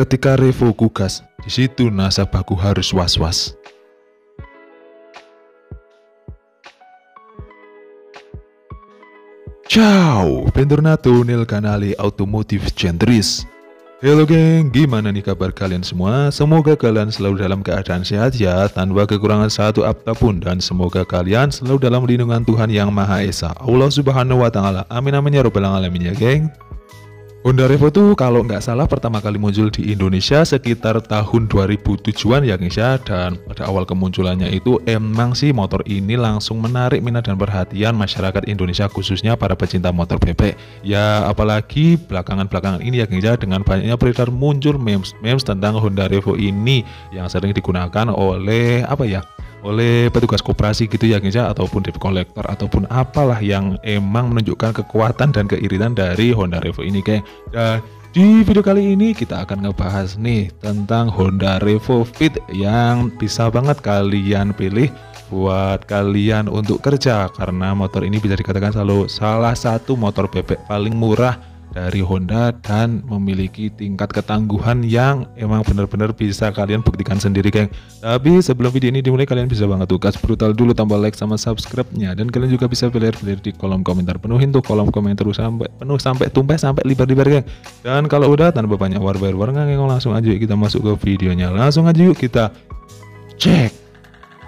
Ketika Revo kugas, di situ nasabahku harus was-was. Ciao, bentornato nel canale Automotive Centris. Halo geng, gimana nih kabar kalian semua? Semoga kalian selalu dalam keadaan sehat ya, tanpa kekurangan satu apa pun dan semoga kalian selalu dalam lindungan Tuhan Yang Maha Esa, Allah Subhanahu wa taala. Amin amin ya rabbal alamin ya, geng. Honda Revo tuh kalau nggak salah pertama kali muncul di Indonesia sekitar tahun 2007-an ya guys dan pada awal kemunculannya itu emang sih motor ini langsung menarik minat dan perhatian masyarakat Indonesia khususnya para pecinta motor bebek. Ya apalagi belakangan-belakangan ini ya guys dengan banyaknya beredar muncul memes-memes tentang Honda Revo ini yang sering digunakan oleh apa ya oleh petugas koperasi gitu ya guys ya ataupun debt collector ataupun apalah yang emang menunjukkan kekuatan dan keiritan dari Honda Revo ini kayak dan di video kali ini kita akan ngebahas nih tentang Honda Revo Fit yang bisa banget kalian pilih buat kalian untuk kerja. Karena motor ini bisa dikatakan selalu salah satu motor bebek paling murah dari Honda dan memiliki tingkat ketangguhan yang emang benar-benar bisa kalian buktikan sendiri geng. Tapi sebelum video ini dimulai kalian bisa banget tugas brutal dulu tambah like sama subscribe-nya. Dan kalian juga bisa pilih-pilih di kolom komentar penuhin tuh kolom komentar sampai penuh sampai tumpah sampai libar-libar geng. Dan kalau udah tanpa banyak war-war nggak langsung aja yuk kita masuk ke videonya. Langsung aja yuk kita cek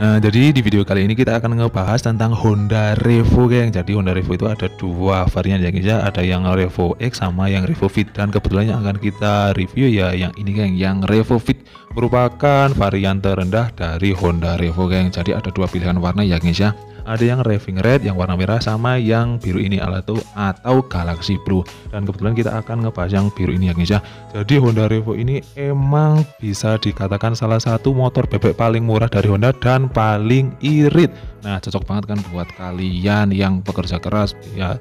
Nah, jadi di video kali ini kita akan ngebahas tentang Honda Revo, geng. Jadi Honda Revo itu ada dua varian ya, guys ya. Ada yang Revo X sama yang Revo Fit. Dan kebetulan yang akan kita review ya yang ini, geng. Yang Revo Fit merupakan varian terendah dari Honda Revo, geng. Jadi ada dua pilihan warna ya, guys ya ada yang raving red yang warna merah sama yang biru ini atau atau galaxy blue. Dan kebetulan kita akan ngebahas yang biru ini ya guys ya. Jadi Honda Revo ini emang bisa dikatakan salah satu motor bebek paling murah dari Honda dan paling irit. Nah cocok banget kan buat kalian yang pekerja keras ya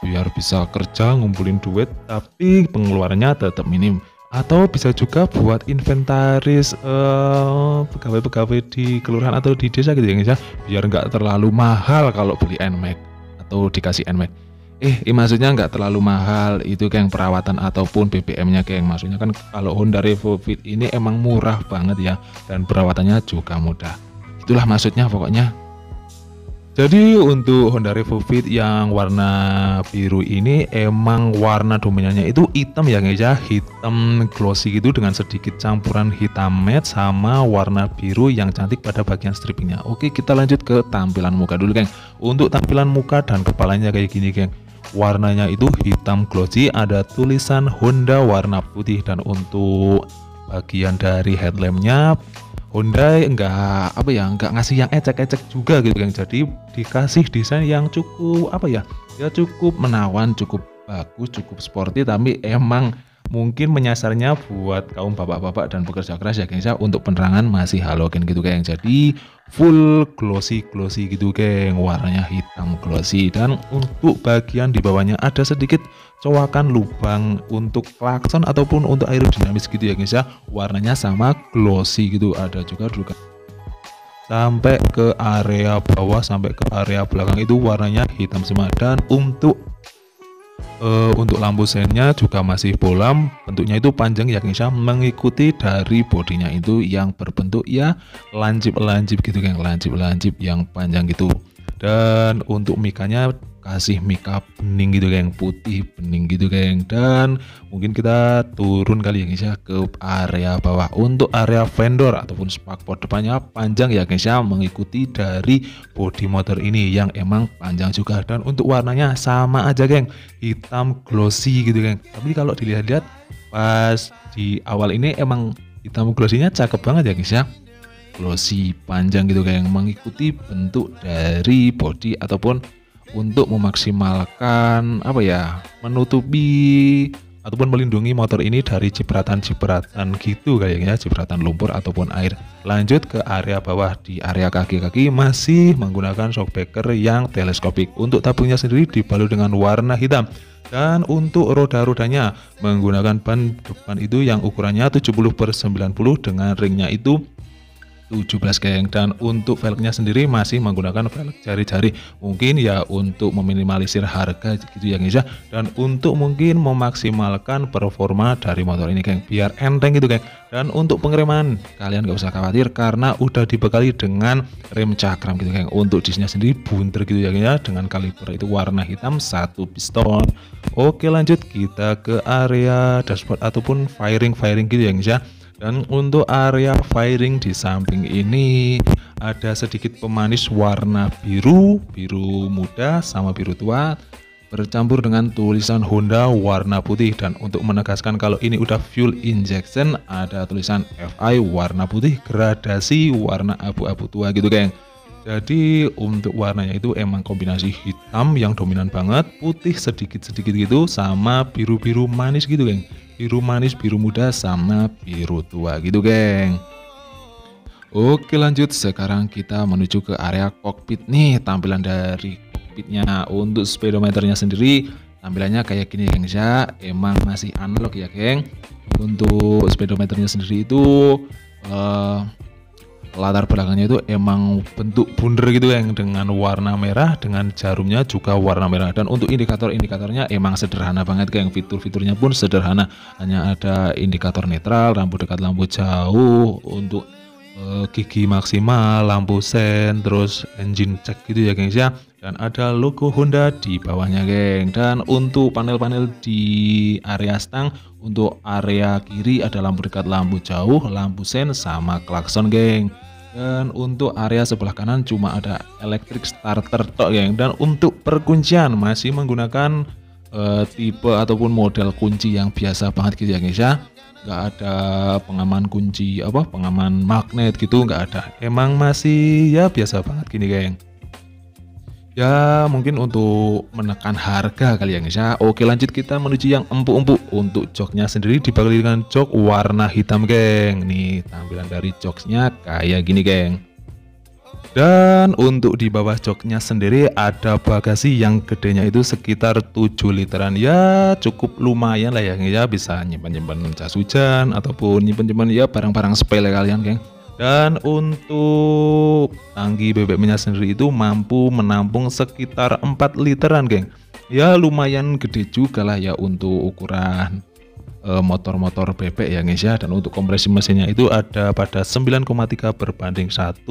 biar bisa kerja ngumpulin duit tapi pengeluarannya tetap minim atau bisa juga buat inventaris eh, pegawai-pegawai di kelurahan atau di desa gitu ya guys ya biar nggak terlalu mahal kalau beli NMAX atau dikasih NMAX eh, eh maksudnya nggak terlalu mahal itu kayak perawatan ataupun BBM-nya kayak maksudnya kan kalau Honda Revo Fit ini emang murah banget ya dan perawatannya juga mudah. Itulah maksudnya pokoknya jadi untuk Honda Revo Fit yang warna biru ini emang warna dominannya itu hitam ya guys ya. Hitam glossy gitu dengan sedikit campuran hitam matte sama warna biru yang cantik pada bagian strippingnya Oke kita lanjut ke tampilan muka dulu geng. Untuk tampilan muka dan kepalanya kayak gini geng. Warnanya itu hitam glossy ada tulisan Honda warna putih dan untuk bagian dari headlampnya Honda enggak apa ya enggak ngasih yang ecek-ecek juga gitu kan. Jadi dikasih desain yang cukup apa ya ya cukup menawan cukup bagus cukup sporty tapi emang mungkin menyasarnya buat kaum bapak-bapak dan pekerja keras ya guys ya untuk penerangan masih halogen gitu geng. Jadi full glossy glossy gitu geng. Warnanya hitam glossy. Dan untuk bagian di bawahnya ada sedikit cowakan lubang untuk klakson ataupun untuk aerodinamis gitu ya guys ya warnanya sama glossy gitu. Ada juga juga sampai ke area bawah sampai ke area belakang. Itu warnanya hitam semua. Dan untuk uh, untuk lampu sennya juga masih bolam. Bentuknya itu panjang ya guys mengikuti dari bodinya itu yang berbentuk ya lancip-lancip gitu kan lancip-lancip yang panjang gitu. Dan untuk mikanya kasih mika bening gitu geng putih bening gitu geng dan mungkin kita turun kali ya guys ya ke area bawah. Untuk area vendor ataupun spakbor depannya panjang ya guys ya mengikuti dari body motor ini yang emang panjang juga. Dan untuk warnanya sama aja geng. Hitam glossy gitu geng. Tapi kalau dilihat-lihat pas di awal ini emang hitam glossy cakep banget ya guys ya. Glossy panjang gitu geng mengikuti bentuk dari body ataupun untuk memaksimalkan apa ya menutupi ataupun melindungi motor ini dari cipratan-cipratan gitu kayaknya cipratan lumpur ataupun air. Lanjut ke area bawah. Di area kaki-kaki masih menggunakan shockbreaker yang teleskopik. Untuk tabungnya sendiri dibalut dengan warna hitam. Dan untuk roda-rodanya menggunakan ban depan itu yang ukurannya 70 per 90 dengan ringnya itu 17 geng. Dan untuk velgnya sendiri masih menggunakan velg jari-jari. Mungkin ya untuk meminimalisir harga gitu ya guys ya dan untuk mungkin memaksimalkan performa dari motor ini geng. Biar enteng gitu geng. Dan untuk pengereman kalian gak usah khawatir karena udah dibekali dengan rem cakram gitu geng. Untuk disnya sendiri bunter gitu ya ya dengan kaliber itu warna hitam satu piston. Oke lanjut. Kita ke area dashboard ataupun firing firing gitu ya guys ya dan untuk area firing di samping ini ada sedikit pemanis warna biru, biru muda sama biru tua bercampur dengan tulisan Honda warna putih. Dan untuk menegaskan kalau ini udah fuel injection ada tulisan FI warna putih gradasi warna abu-abu tua gitu geng jadi untuk warnanya itu emang kombinasi hitam yang dominan banget putih sedikit-sedikit gitu sama biru-biru manis gitu geng. Biru manis, biru muda, sama biru tua gitu geng. Oke lanjut. Sekarang kita menuju ke area kokpit nih tampilan dari kokpitnya. Untuk speedometernya sendiri tampilannya kayak gini geng ya emang masih analog ya geng. Untuk speedometernya sendiri itu uh, latar belakangnya itu emang bentuk bundar gitu yang dengan warna merah dengan jarumnya juga warna merah. Dan untuk indikator-indikatornya emang sederhana banget yang fitur-fiturnya pun sederhana. Hanya ada indikator netral lampu dekat lampu jauh untuk uh, gigi maksimal lampu sen terus engine check gitu ya gengs ya dan ada logo Honda di bawahnya geng. Dan untuk panel-panel di area stang untuk area kiri ada lampu dekat lampu jauh lampu sen sama klakson geng. Dan untuk area sebelah kanan cuma ada electric starter tok geng. Dan untuk perkuncian masih menggunakan uh, tipe ataupun model kunci yang biasa banget gitu ya guys ya. Nggak ada pengaman kunci apa pengaman magnet gitu nggak ada. Emang masih ya biasa banget gini geng Ya mungkin untuk menekan harga kali ya guys ya. Oke lanjut kita menuju yang empuk-empuk. Untuk joknya sendiri dibagi dengan jok warna hitam geng. Nih tampilan dari joknya kayak gini geng. Dan untuk di bawah joknya sendiri ada bagasi yang gedenya itu sekitar 7 literan. Ya cukup lumayan lah ya ya. Bisa nyimpan-nyimpan jas hujan ataupun nyimpan-nyimpan ya barang-barang sepele kalian geng dan untuk tangki BBM-nya sendiri itu mampu menampung sekitar 4 literan, geng. Ya lumayan gede juga lah ya untuk ukuran eh, motor-motor bebek ya guys ya. Dan untuk kompresi mesinnya itu ada pada 9,3 berbanding 1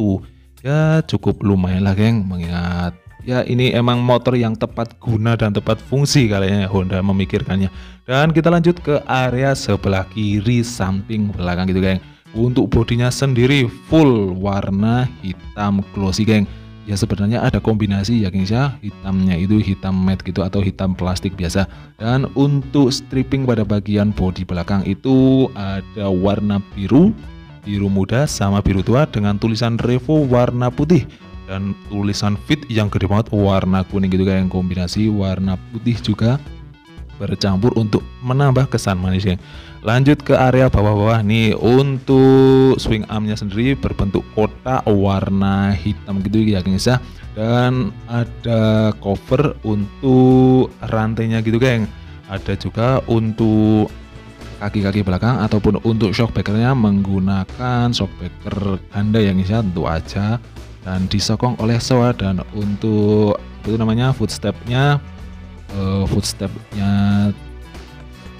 ya cukup lumayan lah geng mengingat ya ini emang motor yang tepat guna dan tepat fungsi kalian ya Honda memikirkannya. Dan kita lanjut ke area sebelah kiri samping belakang gitu geng untuk bodinya sendiri full warna hitam glossy geng. Ya sebenarnya ada kombinasi ya gengs ya. Hitamnya itu hitam matte gitu atau hitam plastik biasa. Dan untuk stripping pada bagian bodi belakang itu ada warna biru Biru muda sama biru tua dengan tulisan Revo warna putih. Dan tulisan fit yang gede banget warna kuning gitu kayak kombinasi warna putih juga bercampur untuk menambah kesan manis geng Lanjut ke area bawah-bawah nih untuk swing armnya sendiri berbentuk kotak warna hitam gitu ya guys ya dan ada cover untuk rantainya gitu geng ada juga untuk kaki-kaki belakang ataupun untuk shockbreakernya menggunakan shockbreaker ganda yang ya tentu aja dan disokong oleh sewa. Dan untuk itu namanya footstepnya uh, footstepnya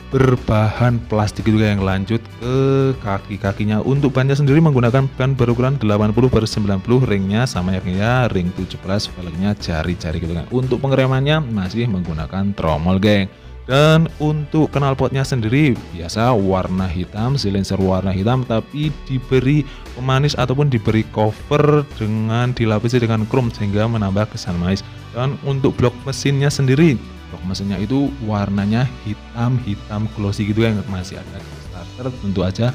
berbahan plastik itu yang lanjut ke kaki-kakinya. Untuk bannya sendiri menggunakan ban berukuran 80 per 90 ringnya sama ya ring 17 velgnya jari-jari gitu kan. Untuk pengeremannya masih menggunakan tromol geng. Dan untuk knalpotnya sendiri biasa warna hitam silencer warna hitam tapi diberi pemanis ataupun diberi cover dengan dilapisi dengan chrome sehingga menambah kesan manis. Dan untuk blok mesinnya sendiri blok mesinnya itu warnanya hitam hitam glossy gitu yang masih ada starter tentu aja.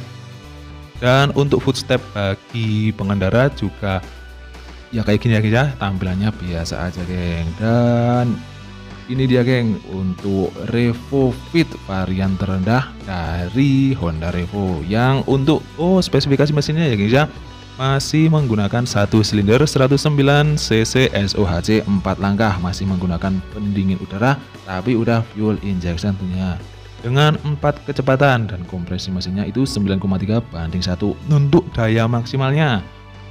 Dan untuk footstep bagi pengendara juga ya kayak gini ya guys ya. Tampilannya biasa aja geng. Dan ini dia geng untuk Revo Fit varian terendah dari Honda Revo yang untuk oh spesifikasi mesinnya ya guys ya masih menggunakan satu silinder 109 cc SOHC 4 langkah. Masih menggunakan pendingin udara tapi udah fuel injection tentunya dengan 4 kecepatan dan kompresi mesinnya itu 9,3 banding 1 untuk daya maksimalnya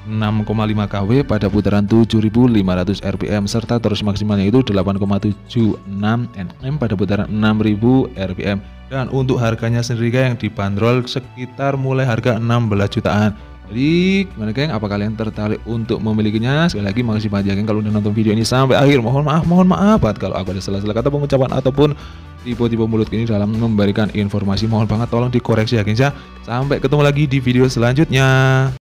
6,5 kW pada putaran 7500 rpm serta torsi maksimalnya itu 8,76 Nm pada putaran 6000 rpm dan untuk harganya sendiri yang dibanderol sekitar mulai harga 16 jutaan jadi gimana geng? Apa kalian tertarik untuk memilikinya? Sekali lagi makasih banyak geng kalau udah nonton video ini sampai akhir. Mohon maaf mohon maaf banget kalau aku ada salah-salah kata pengucapan ataupun tipe-tipe mulut ini dalam memberikan informasi. Mohon banget tolong dikoreksi ya gengs ya. Sampai ketemu lagi di video selanjutnya